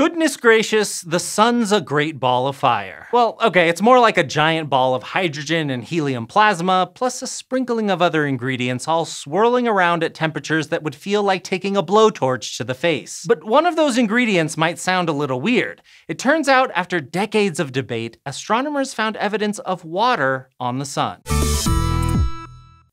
Goodness gracious, the sun's a great ball of fire. Well, okay, it's more like a giant ball of hydrogen and helium plasma, plus a sprinkling of other ingredients all swirling around at temperatures that would feel like taking a blowtorch to the face. But one of those ingredients might sound a little weird. It turns out, after decades of debate, astronomers found evidence of water on the sun.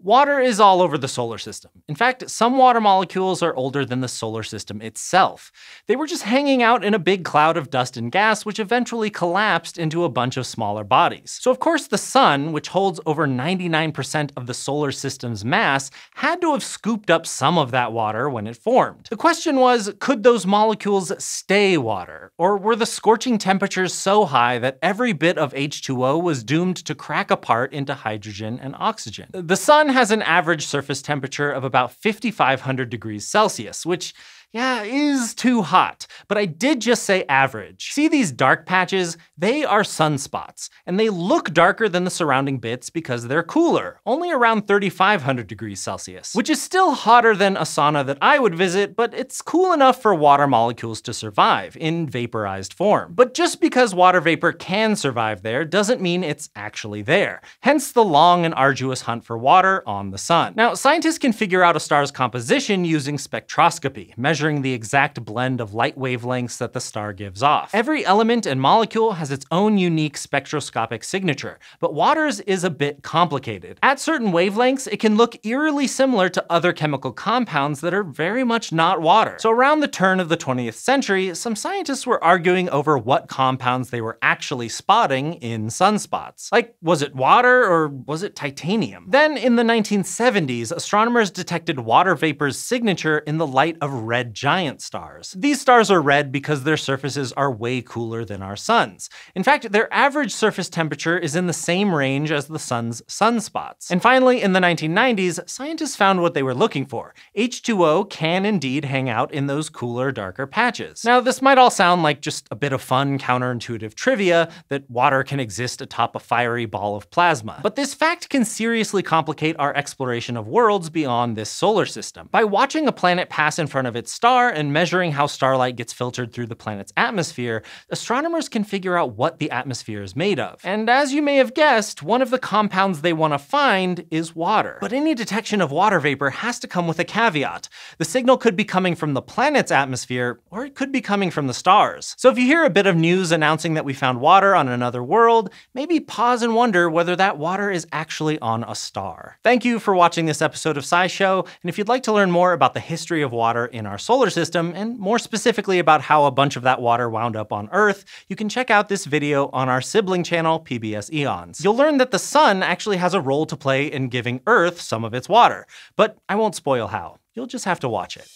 Water is all over the solar system. In fact, some water molecules are older than the solar system itself. They were just hanging out in a big cloud of dust and gas, which eventually collapsed into a bunch of smaller bodies. So of course the sun, which holds over 99% of the solar system's mass, had to have scooped up some of that water when it formed. The question was, could those molecules stay water? Or were the scorching temperatures so high that every bit of H2O was doomed to crack apart into hydrogen and oxygen? The sun has an average surface temperature of about 5,500 degrees Celsius, which yeah, is too hot, but I did just say average. See these dark patches? They are sunspots, and they look darker than the surrounding bits because they're cooler, only around 3,500 degrees Celsius, which is still hotter than a sauna that I would visit, but it's cool enough for water molecules to survive in vaporized form. But just because water vapor can survive there doesn't mean it's actually there, hence the long and arduous hunt for water on the sun. Now, scientists can figure out a star's composition using spectroscopy, measuring the exact blend of light wavelengths that the star gives off. Every element and molecule has its own unique spectroscopic signature, but water's is a bit complicated. At certain wavelengths, it can look eerily similar to other chemical compounds that are very much not water. So around the turn of the 20th century, some scientists were arguing over what compounds they were actually spotting in sunspots. Like, was it water or was it titanium? Then in the 1970s, astronomers detected water vapor's signature in the light of red red giant stars. These stars are red because their surfaces are way cooler than our sun's. In fact, their average surface temperature is in the same range as the sun's sunspots. And finally, in the 1990s, scientists found what they were looking for. H2O can indeed hang out in those cooler, darker patches. Now, this might all sound like just a bit of fun, counterintuitive trivia that water can exist atop a fiery ball of plasma. But this fact can seriously complicate our exploration of worlds beyond this solar system. By watching a planet pass in front of its star and measuring how starlight gets filtered through the planet's atmosphere, astronomers can figure out what the atmosphere is made of. And as you may have guessed, one of the compounds they want to find is water. But any detection of water vapor has to come with a caveat. The signal could be coming from the planet's atmosphere, or it could be coming from the stars. So if you hear a bit of news announcing that we found water on another world, maybe pause and wonder whether that water is actually on a star. Thank you for watching this episode of SciShow, and if you'd like to learn more about the history of water in our solar system, and more specifically about how a bunch of that water wound up on Earth, you can check out this video on our sibling channel, PBS Eons. You'll learn that the sun actually has a role to play in giving Earth some of its water, but I won't spoil how. You'll just have to watch it.